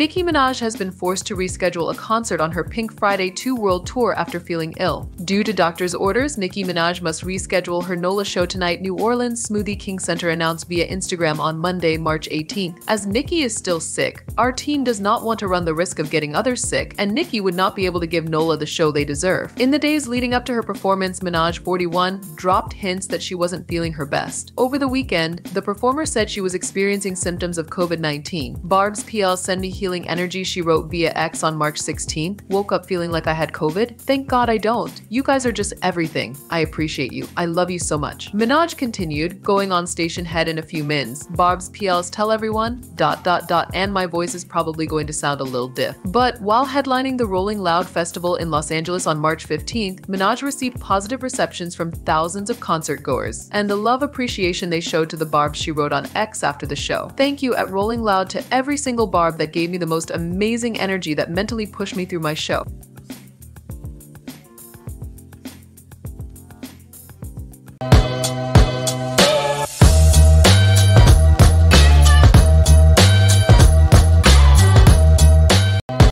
Nicki Minaj has been forced to reschedule a concert on her Pink Friday 2 World Tour after feeling ill. Due to doctor's orders, Nicki Minaj must reschedule her NOLA show tonight, New Orleans Smoothie King Center announced via Instagram on Monday, March 18th. As Nicki is still sick, our team does not want to run the risk of getting others sick, and Nicki would not be able to give NOLA the show they deserve. In the days leading up to her performance, Minaj, 41, dropped hints that she wasn't feeling her best. Over the weekend, the performer said she was experiencing symptoms of COVID-19. Barbz PL send me energy she wrote via X on March 16th. Woke up feeling like I had COVID. Thank God I don't. You guys are just everything. I appreciate you. I love you so much. Minaj continued, going on Stationhead in a few mins. Barbz PLs tell everyone, dot dot dot, and my voice is probably going to sound a little diff. But while headlining the Rolling Loud Festival in Los Angeles on March 15th, Minaj received positive receptions from thousands of concert goers and the love appreciation they showed to the Barb she wrote on X after the show. Thank you at Rolling Loud to every single Barb that gave me the most amazing energy that mentally pushed me through my show.